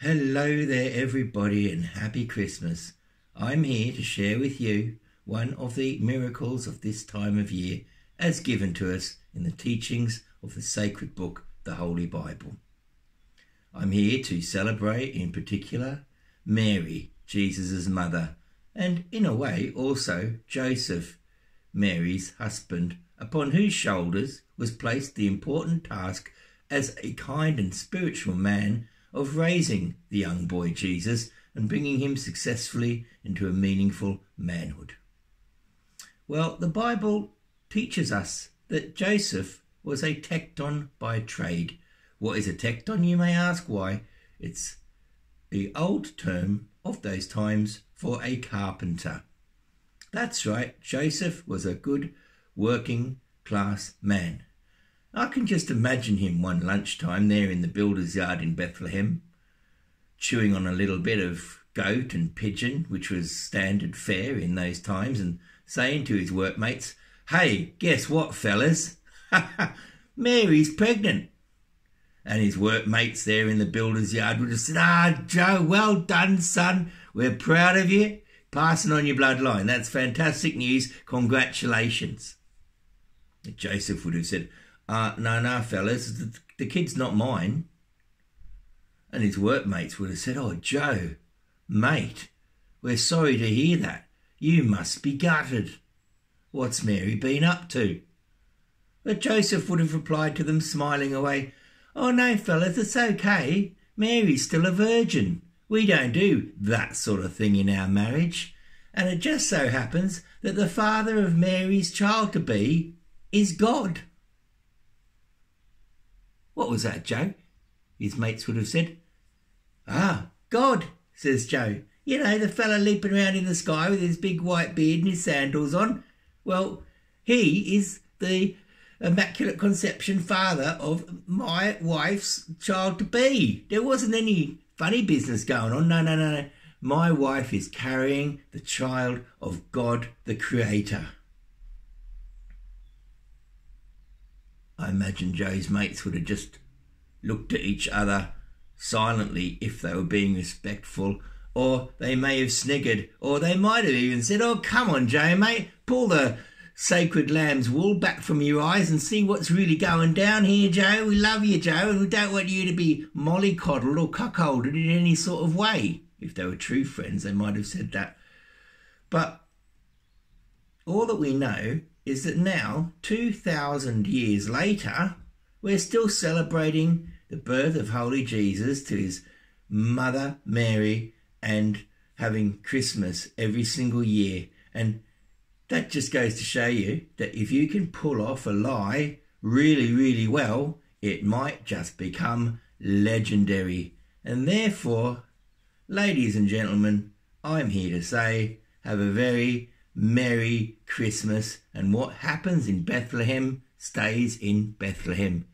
Hello there, everybody, and happy Christmas. I'm here to share with you one of the miracles of this time of year as given to us in the teachings of the sacred book, the Holy Bible. I'm here to celebrate, in particular, Mary, Jesus' mother, and in a way also Joseph, Mary's husband, upon whose shoulders was placed the important task as a kind and spiritual man of raising the young boy Jesus and bringing him successfully into a meaningful manhood. Well, the Bible teaches us that Joseph was a tekton by trade. What is a tekton, you may ask? Why, it's the old term of those times for a carpenter. That's right, Joseph was a good working class man. I can just imagine him one lunchtime there in the builder's yard in Bethlehem, chewing on a little bit of goat and pigeon, which was standard fare in those times, and saying to his workmates, Hey, guess what, fellas? Mary's pregnant. And his workmates there in the builder's yard would have said, Ah, Joe, well done, son. We're proud of you. Passing on your bloodline. That's fantastic news. Congratulations. Joseph would have said, uh, no, no, fellas, the, the kid's not mine. And his workmates would have said, Oh, Joe, mate, we're sorry to hear that. You must be gutted. What's Mary been up to? But Joseph would have replied to them, smiling away, Oh, no, fellas, it's okay. Mary's still a virgin. We don't do that sort of thing in our marriage. And it just so happens that the father of Mary's child to be is God. What was that, Joe? His mates would have said. Ah, God, says Joe. You know, the fellow leaping around in the sky with his big white beard and his sandals on. Well, he is the Immaculate Conception father of my wife's child to be. There wasn't any funny business going on. No, no, no, no. My wife is carrying the child of God the Creator. I imagine Joe's mates would have just looked at each other silently if they were being respectful, or they may have sniggered, or they might have even said, Oh, come on, Joe, mate, pull the sacred lamb's wool back from your eyes and see what's really going down here, Joe. We love you, Joe, and we don't want you to be mollycoddled or cuckolded in any sort of way. If they were true friends, they might have said that. But all that we know is that now, 2,000 years later, we're still celebrating the birth of Holy Jesus to his mother Mary and having Christmas every single year. And that just goes to show you that if you can pull off a lie really, really well, it might just become legendary. And therefore, ladies and gentlemen, I'm here to say have a very Merry Christmas, and what happens in Bethlehem stays in Bethlehem.